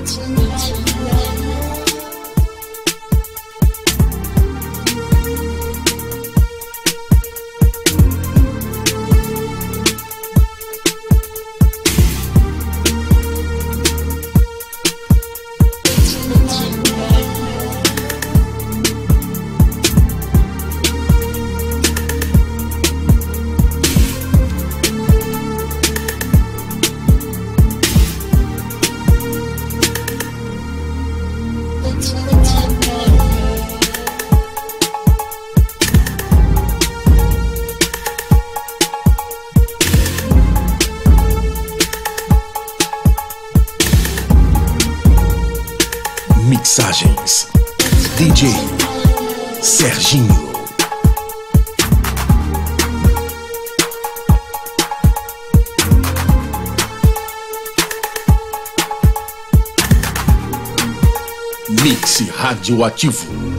Mixagens Radioativo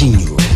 Serginho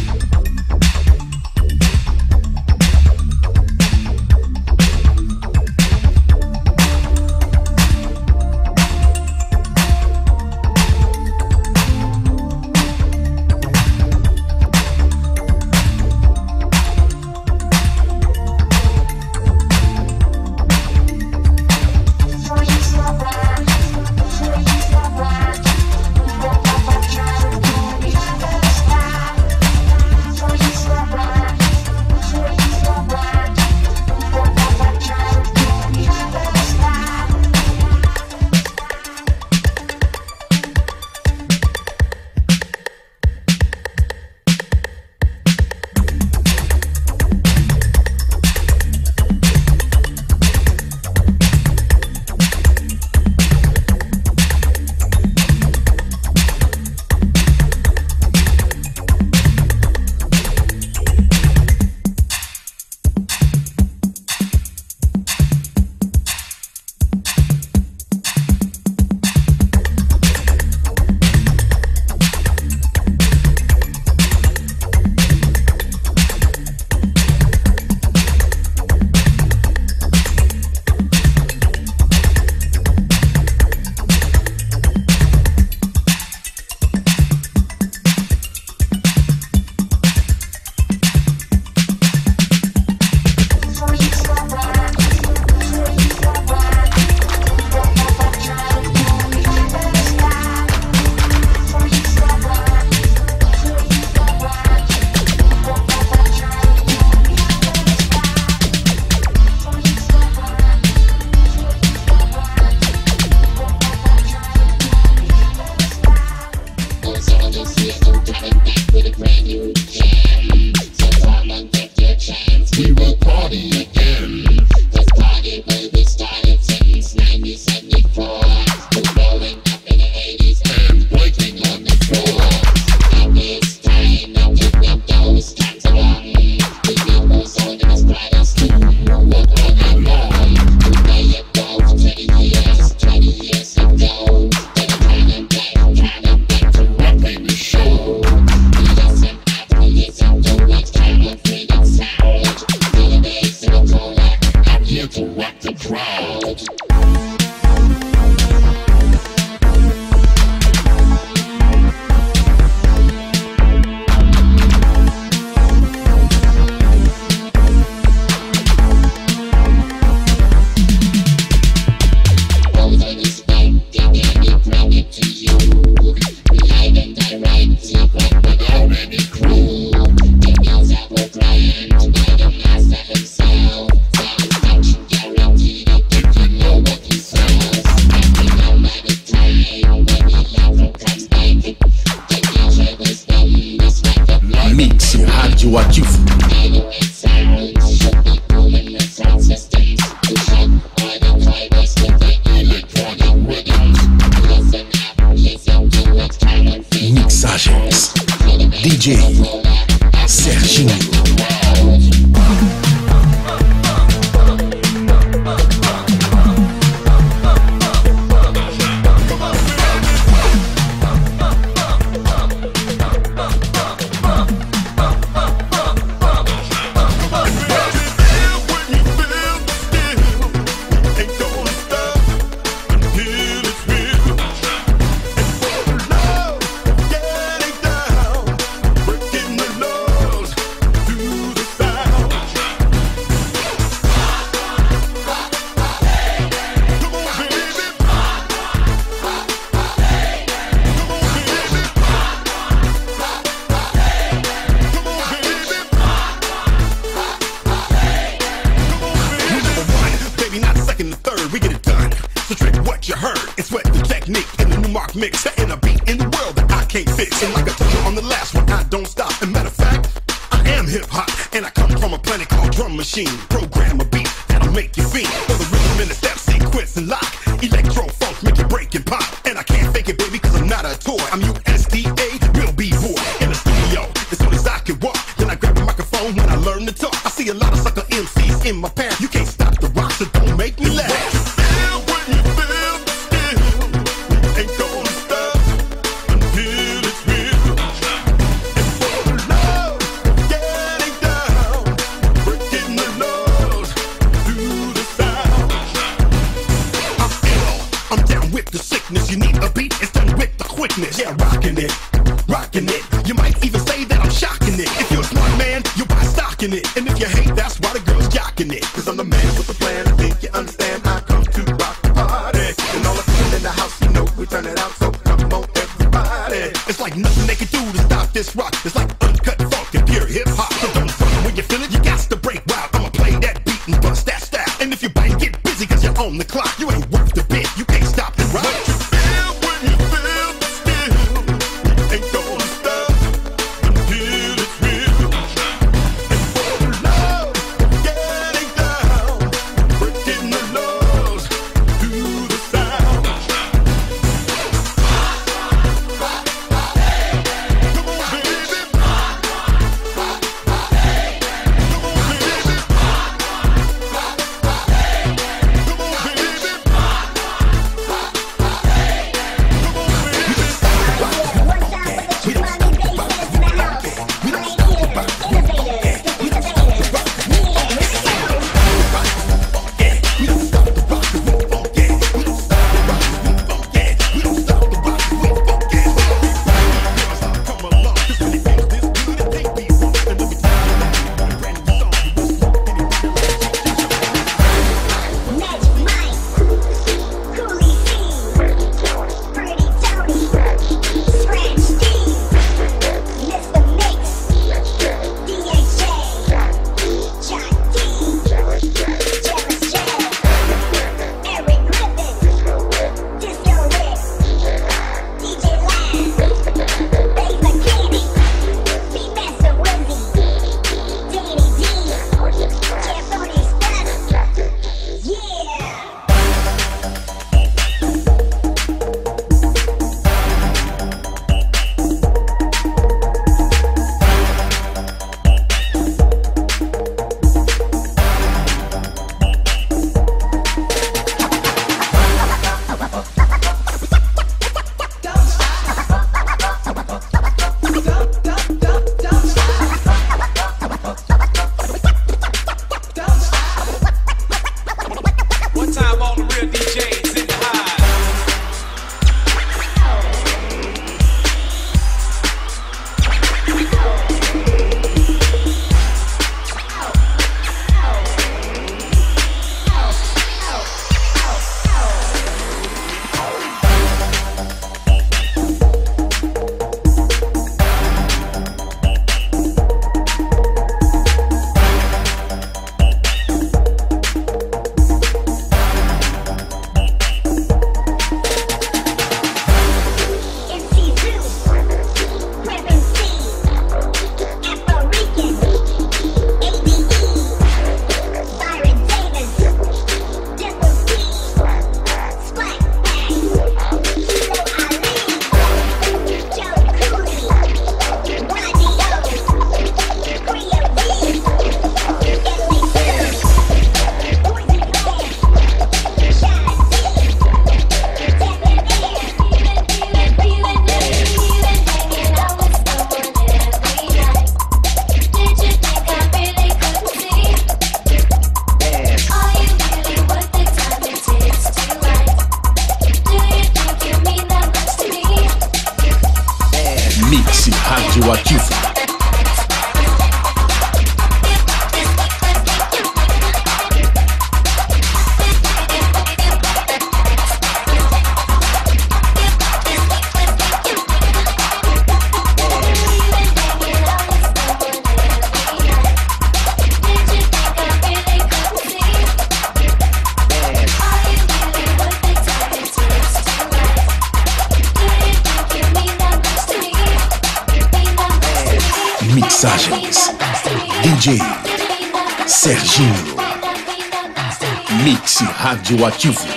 radioativo Thank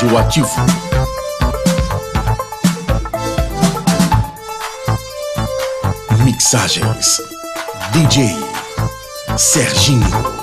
Radioativo. Mixagens DJ Serginho.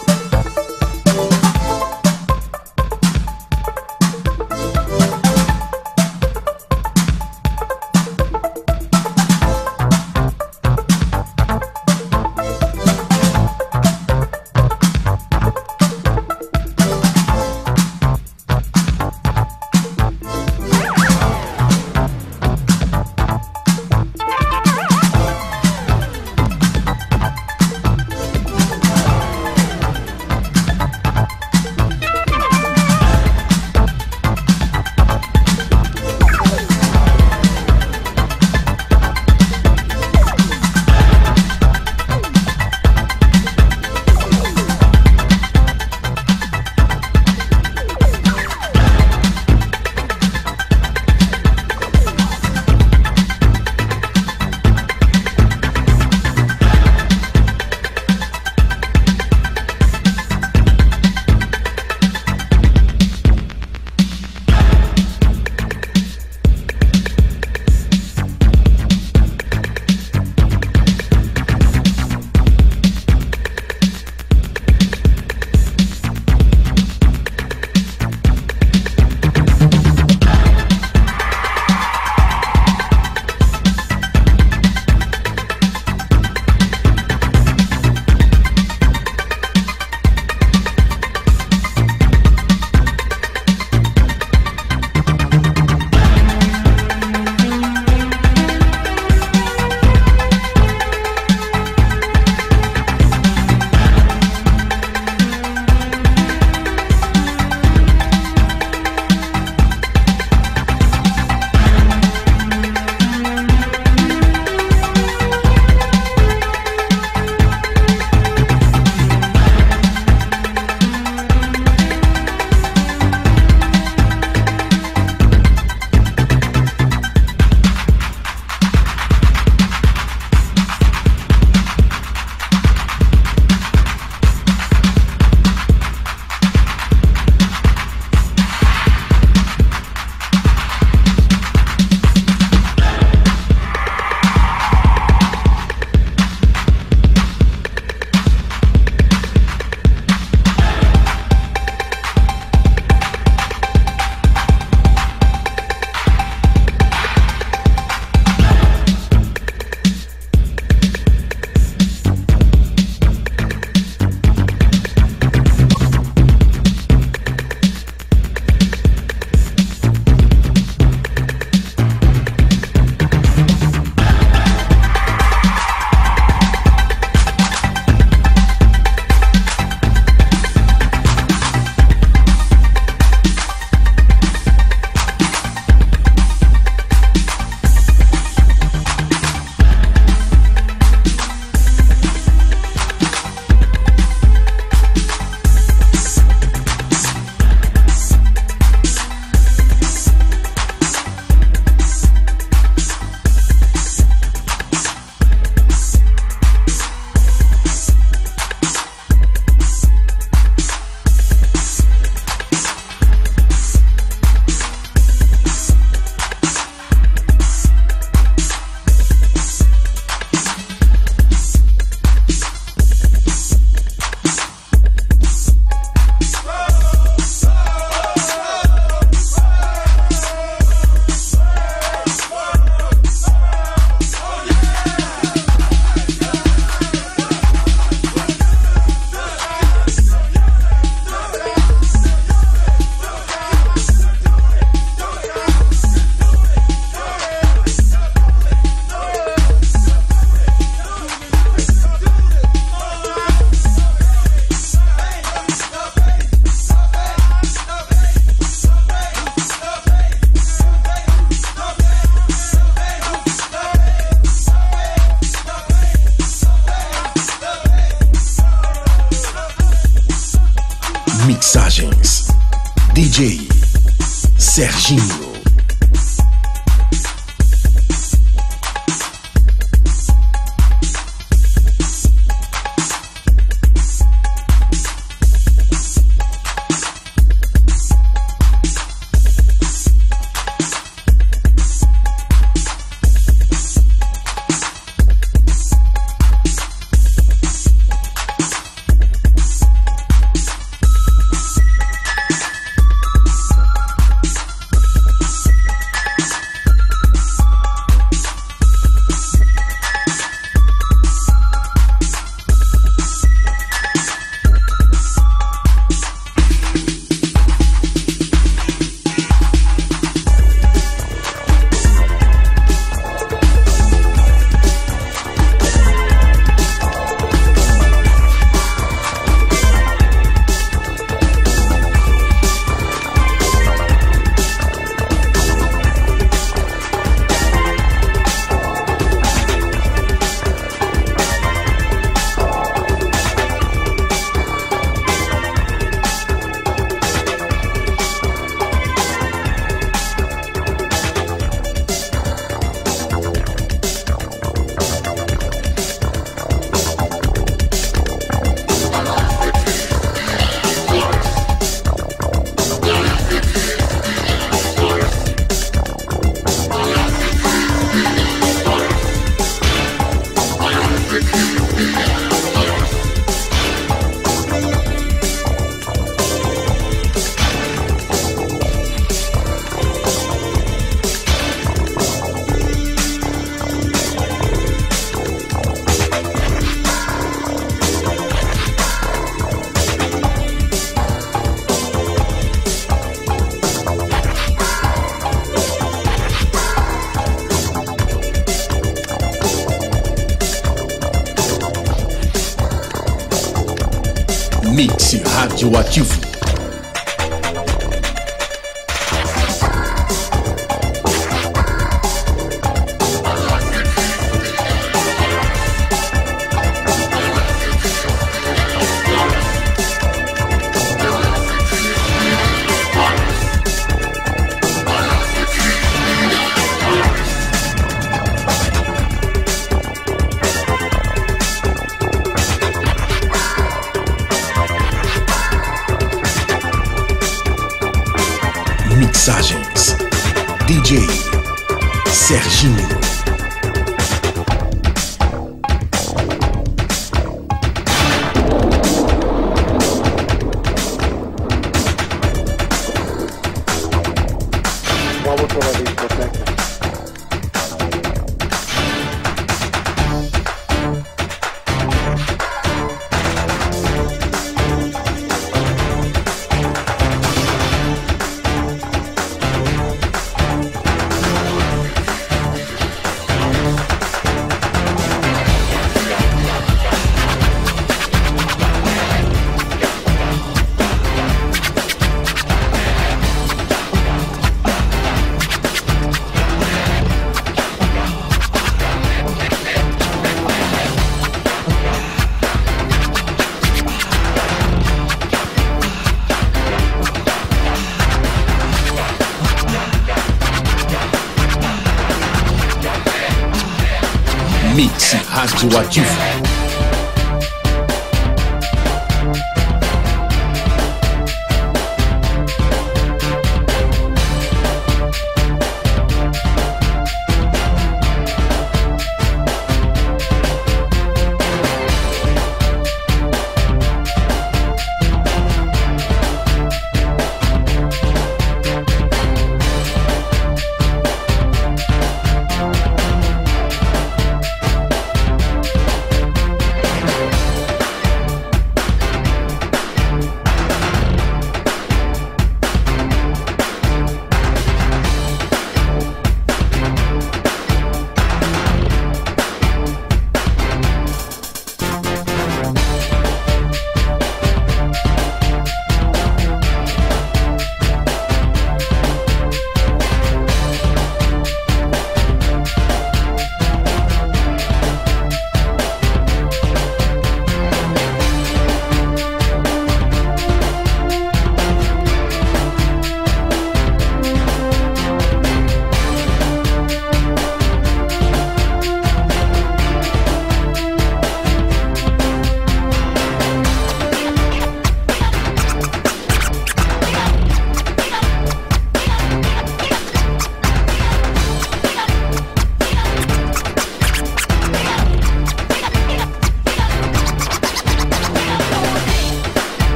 Radioativo.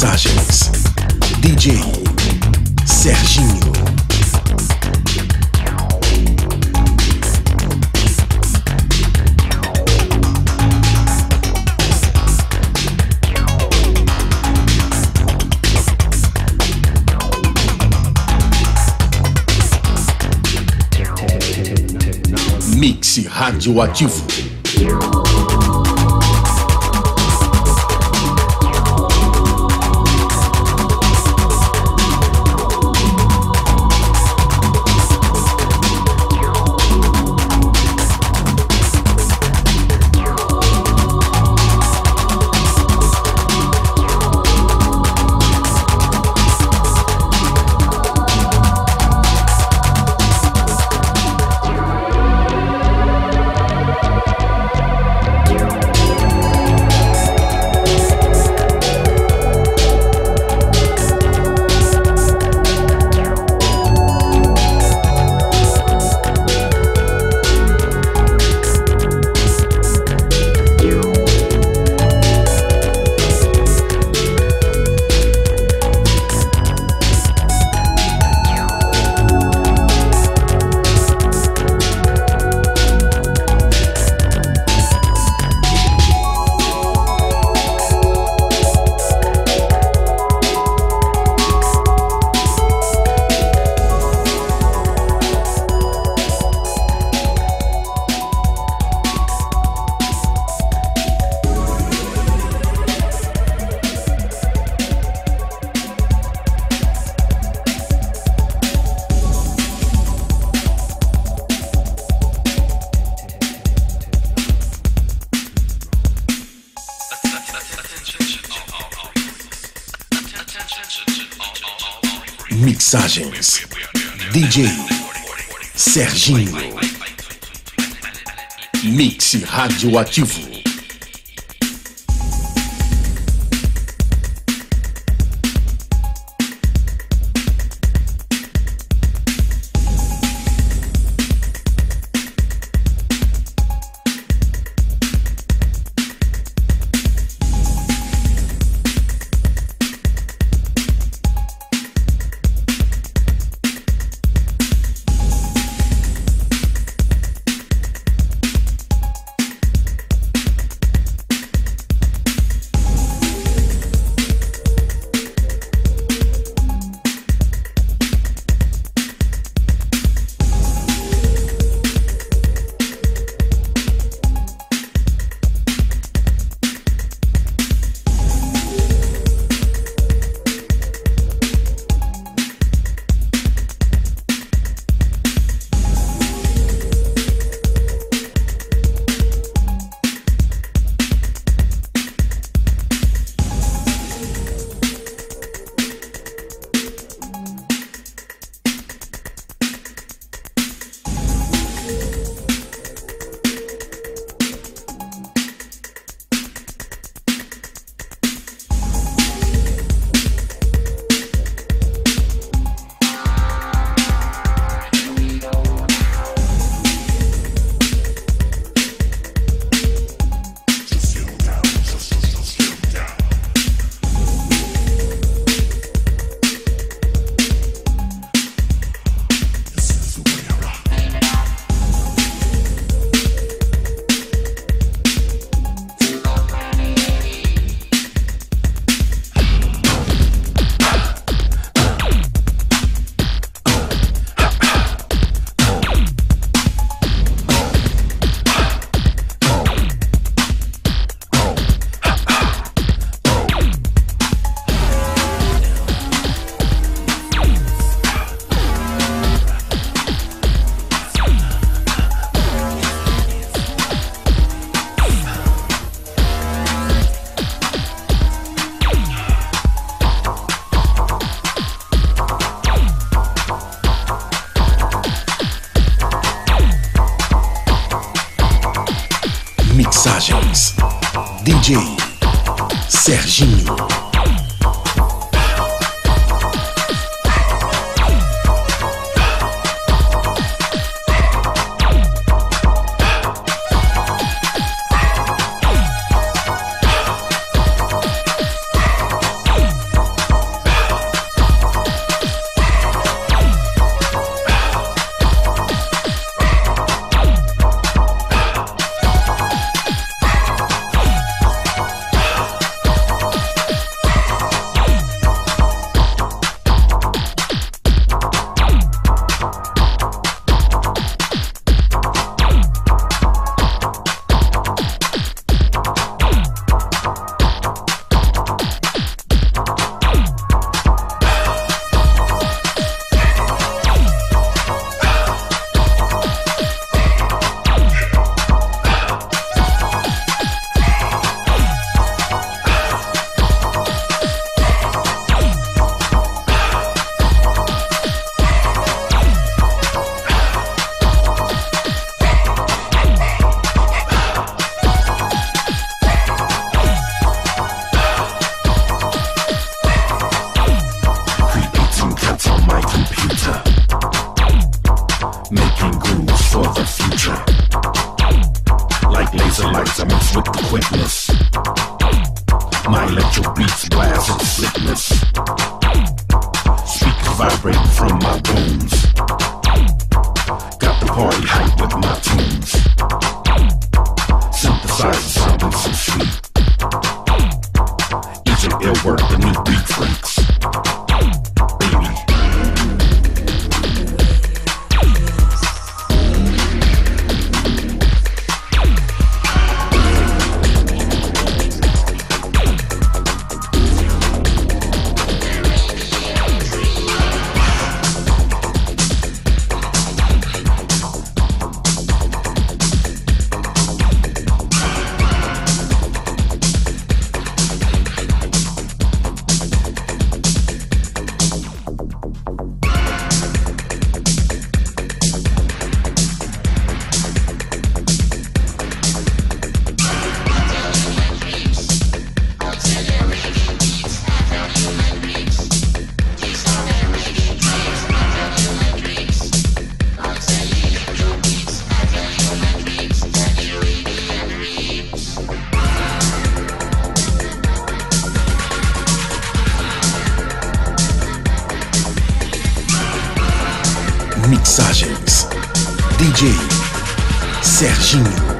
Mensagens, DJ Serginho Mix Radioativo. Mixagens. DJ Serginho. Mix radioativo. Mixagens. DJ Serginho.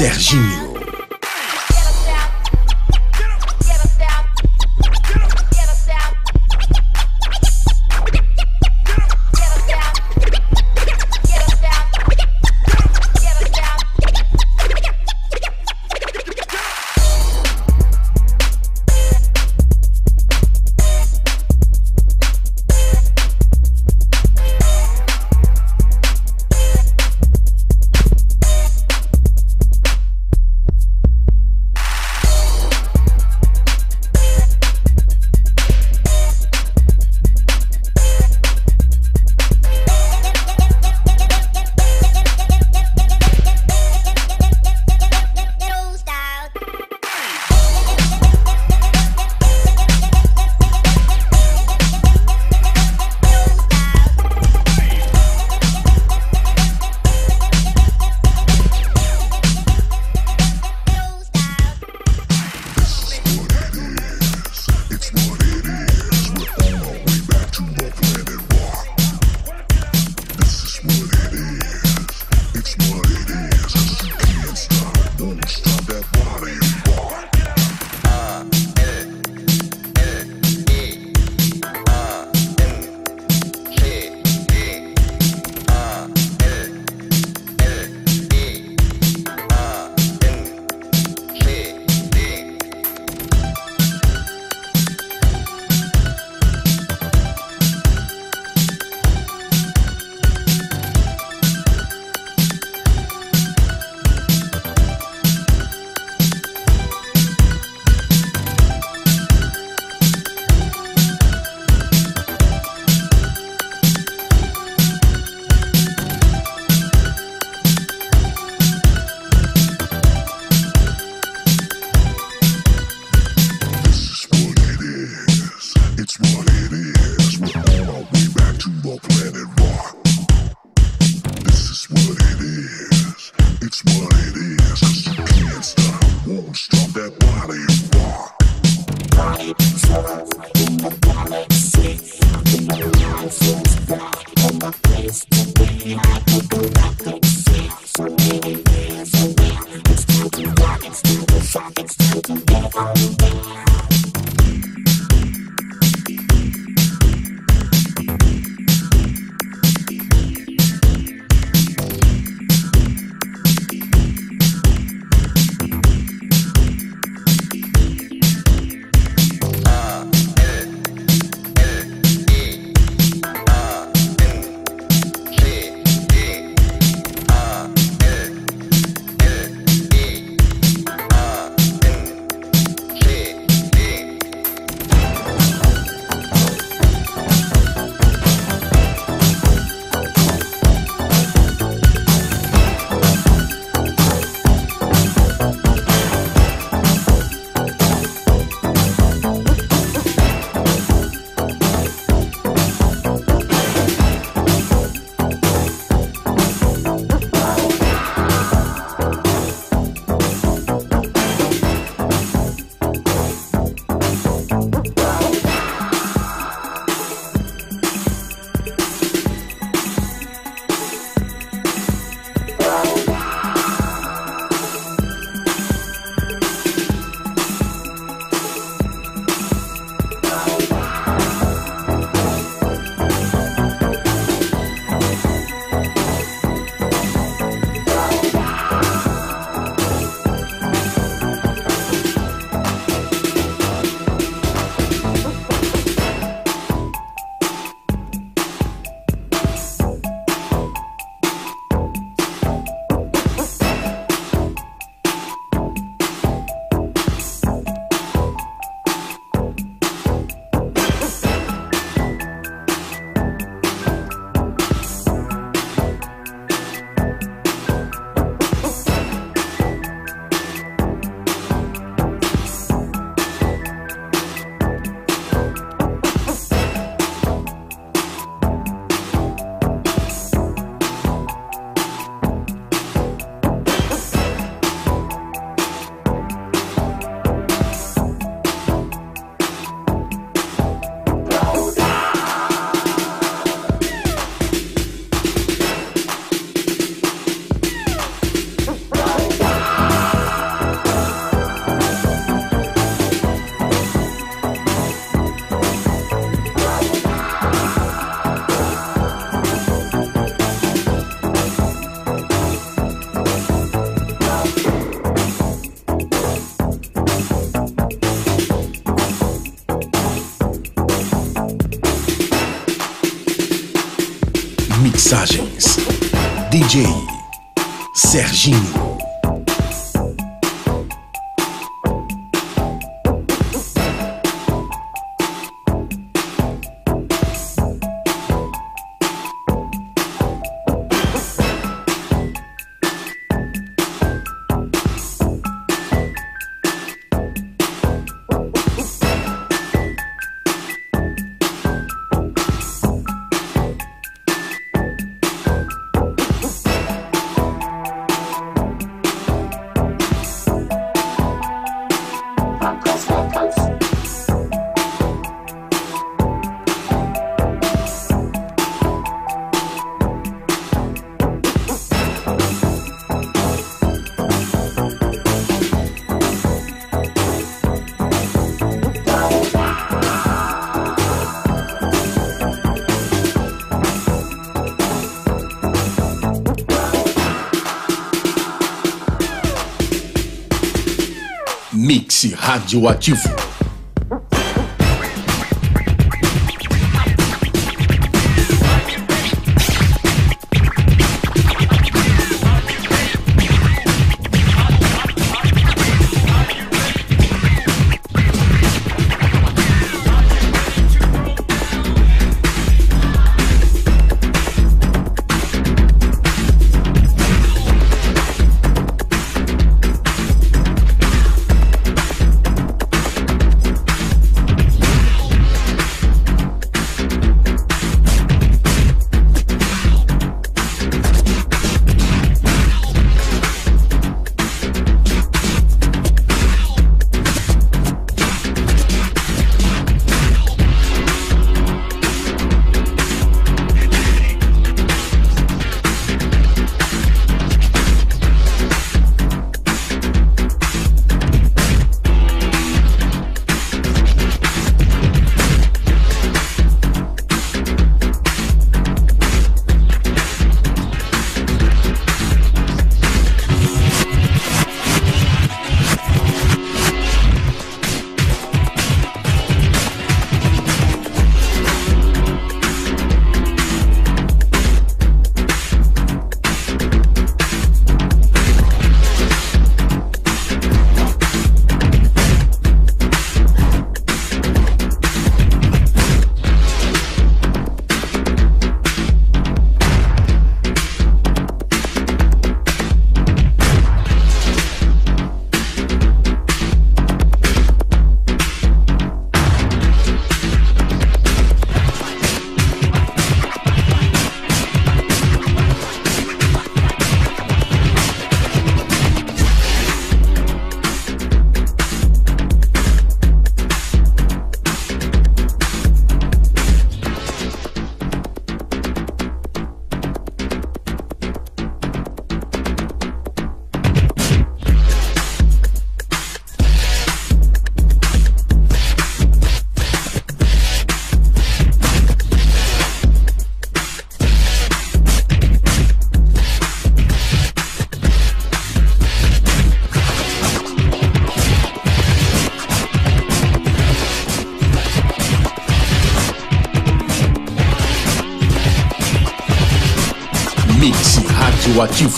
Serginho. DJ Serginho Mix Radioativo Radioativo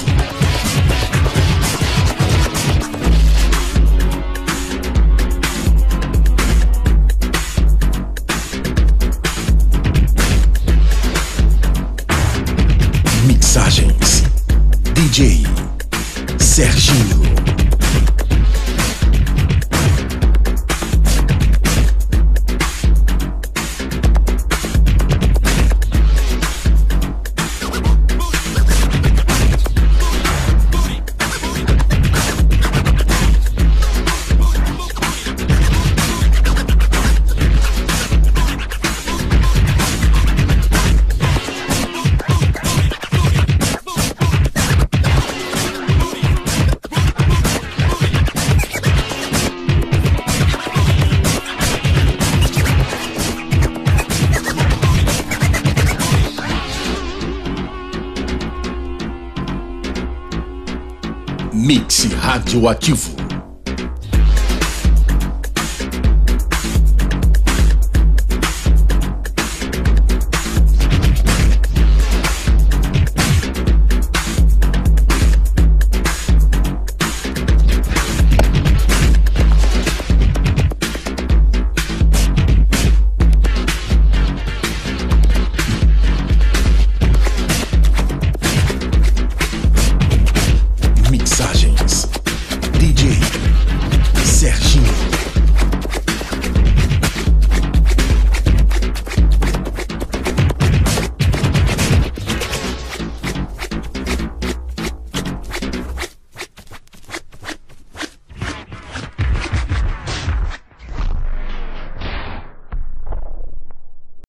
Radioativo